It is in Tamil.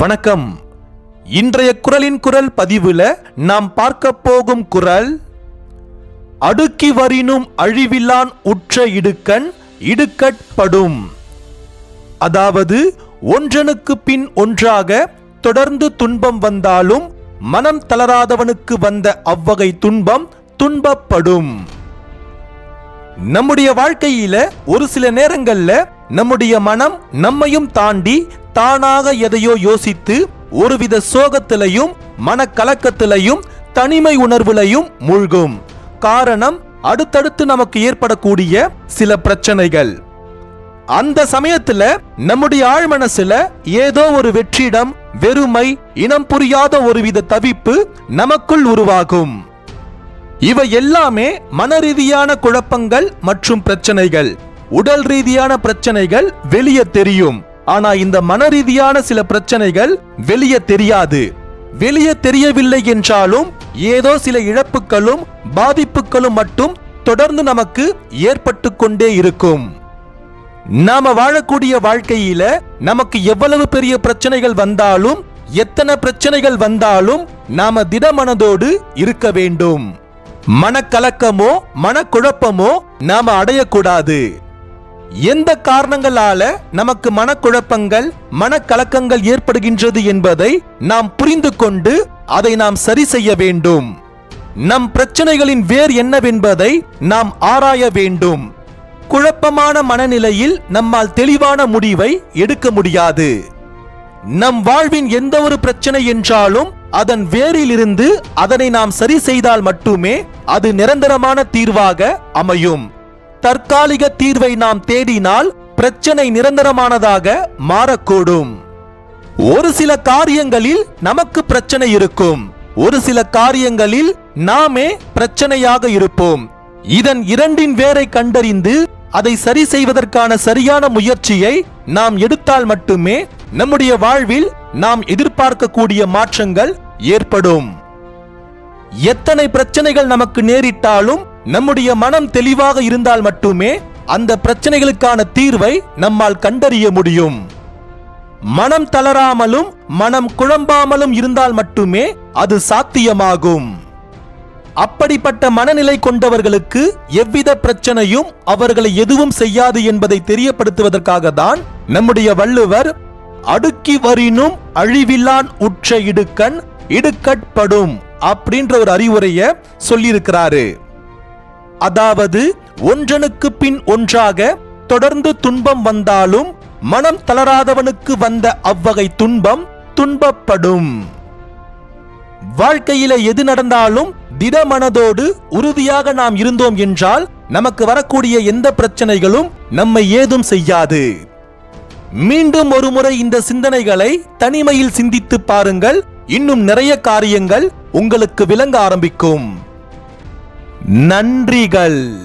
வணக்கம். இன்றைய குரலின் குரல் பதிவுல நாம் பார்க்க போகும் குரல் அடுக்கி வரினும் அழிவில்லான் உற்ற இடுக்கண் இடுக்கட்படும். அதாவது ஒன்றனுக்கு பின் ஒன்றாக தொடர்ந்து துன்பம் வந்தாலும் மனம் தளராதவனுக்கு வந்த அவ்வகை துன்பம் துன்பப்படும். நம்முடைய வாழ்க்கையில ஒரு சில நேரங்கள்ல நம்முடைய மனம் நம்மையும் தாண்டி தானாக எதையோ யோசித்து ஒருவித சோகத்திலையும் மனக்கலக்கத்திலையும் தனிமை உணர்வுலையும் மூழ்கும். காரணம் அடுத்தடுத்து நமக்கு ஏற்படக்கூடிய சில பிரச்சனைகள். அந்த சமயத்துல நம்முடைய ஆழ்மனசுல ஏதோ ஒரு வெற்றிடம் வெறுமை இனம் புரியாத ஒருவித தவிப்பு நமக்குள் உருவாகும். இவை எல்லாமே மன ரீதியான குழப்பங்கள் மற்றும் பிரச்சனைகள். உடல் ரீதியான பிரச்சனைகள் வெளியே தெரியும். ஆனா இந்த மன ரீதியான சில பிரச்சனைகள் வெளியே தெரியாது. வெளியே தெரியவில்லை என்றாலும் ஏதோ சில இழப்புகளும் பாதிப்புகளும் மட்டும் தொடர்ந்து நமக்கு ஏற்பட்டு கொண்டே இருக்கும். நாம வாழக்கூடிய வாழ்க்கையில நமக்கு எவ்வளவு பெரிய பிரச்சனைகள் வந்தாலும் எத்தனை பிரச்சனைகள் வந்தாலும் நாம திடமனதோடு இருக்க வேண்டும். மனக்கலக்கமோ மனக்குழப்பமோ நாம அடையக்கூடாது. எந்த காரணங்களால நமக்கு மனக்குழப்பங்கள் மனக்கலக்கங்கள் ஏற்படுகின்றது என்பதை நாம் புரிந்து கொண்டு அதை நாம் சரி செய்ய வேண்டும். நம் பிரச்சனைகளின் வேர் என்னவென்பதை நாம் ஆராய வேண்டும். குழப்பமான மனநிலையில் நம்மால் தெளிவான முடிவை எடுக்க முடியாது. நம் வாழ்வின் எந்த ஒரு பிரச்சனை என்றாலும் அதன் வேரிலிருந்து அதனை நாம் சரி செய்தால் மட்டுமே அது நிரந்தரமான தீர்வாக அமையும். தற்காலிக தீர்வை நாம் தேடினால் பிரச்சனை நிரந்தரமானதாக மாறக்கூடும். ஒரு சில காரியங்களில் நமக்கு பிரச்சனை இருக்கும். ஒரு சில காரியங்களில் நாமே பிரச்சனையாக இருப்போம். இதன் இரண்டின் வேரை கண்டறிந்து அதை சரி செய்வதற்கான சரியான முயற்சியை நாம் எடுத்தால் மட்டுமே நம்முடைய வாழ்வில் நாம் எதிர்பார்க்கக்கூடிய மாற்றங்கள் ஏற்படும். எத்தனை பிரச்சனைகள் நமக்கு நேரிட்டாலும் நம்முடைய மனம் தெளிவாக இருந்தால் மட்டுமே அந்த பிரச்சனைகளுக்கான தீர்வை நம்மால் கண்டறிய முடியும். மனம் தளராமலும் மனம் குழம்பாமலும் இருந்தால் மட்டுமே அது சாத்தியமாகும். அப்படிப்பட்ட மனநிலை கொண்டவர்களுக்கு எவ்வித பிரச்சனையும் அவர்களை எதுவும் செய்யாது என்பதை தெரியப்படுத்துவதற்காக தான் நம்முடைய வள்ளுவர் அடுக்கி வரினும் அழிவில்லான் உற்ற இடுக்கண் இடுக்கட்படும் அப்படின்ற ஒரு அறிவுரைய சொல்லியிருக்கிறாரு. அதாவது ஒன்றனுக்கு பின் ஒன்றாக தொடர்ந்து துன்பம் வந்தாலும் மனம் தளராதவனுக்கு வந்த அவ்வகை துன்பம் துன்பப்படும். வாழ்க்கையில எது நடந்தாலும் திடமனதோடு உறுதியாக நாம் இருந்தோம் என்றால் நமக்கு வரக்கூடிய எந்த பிரச்சனைகளும் நம்மை ஏதும் செய்யாது. மீண்டும் ஒருமுறை இந்த சிந்தனைகளை தனிமையில் சிந்தித்து பாருங்கள். இன்னும் நிறைய காரியங்கள் உங்களுக்கு விளங்க ஆரம்பிக்கும். நன்றிகள்.